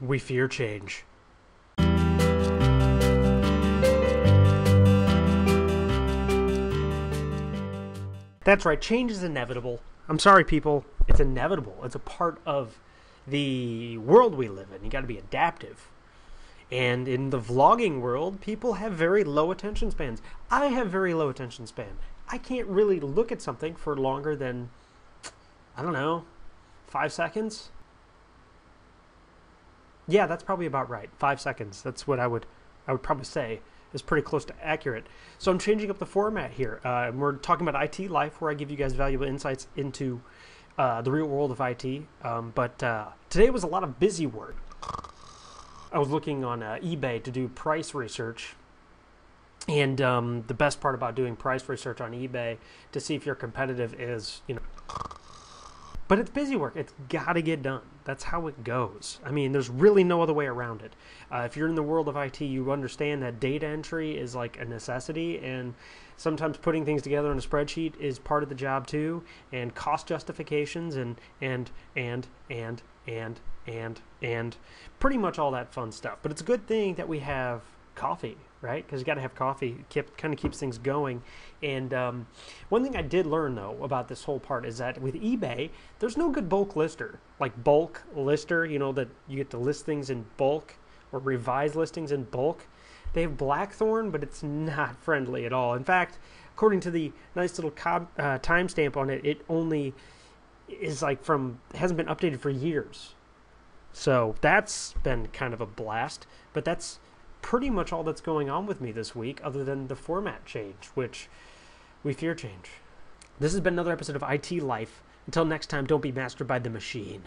We fear change. That's right, change is inevitable. I'm sorry, people. It's inevitable. It's a part of the world we live in. You got to be adaptive. And in the vlogging world, people have very low attention spans. I have very low attention span. I can't really look at something for longer than, I don't know, five seconds. Yeah, that's probably about right. Five seconds. That's what I would, I would probably say is pretty close to accurate. So I'm changing up the format here. Uh, we're talking about IT life, where I give you guys valuable insights into uh, the real world of IT. Um, but uh, today was a lot of busy work. I was looking on uh, eBay to do price research. And um, the best part about doing price research on eBay to see if you're competitive is, you know, but it's busy work. It's got to get done. That's how it goes. I mean, there's really no other way around it. Uh, if you're in the world of IT, you understand that data entry is like a necessity, and sometimes putting things together in a spreadsheet is part of the job too, and cost justifications, and and and and and and and pretty much all that fun stuff. But it's a good thing that we have coffee, right? Because you got to have coffee. Keep, kind of keeps things going. And um, one thing I did learn though about this whole part is that with eBay, there's no good bulk lister, like bulk lister. You know that you get to list things in bulk or revise listings in bulk. They have Blackthorne, but it's not friendly at all. In fact, according to the nice little uh, timestamp on it, it only is like from hasn't been updated for years. So that's been kind of a blast. But that's pretty much all that's going on with me this week, other than the format change, which we fear change. This has been another episode of IT Life. Until next time, don't be mastered by the machine.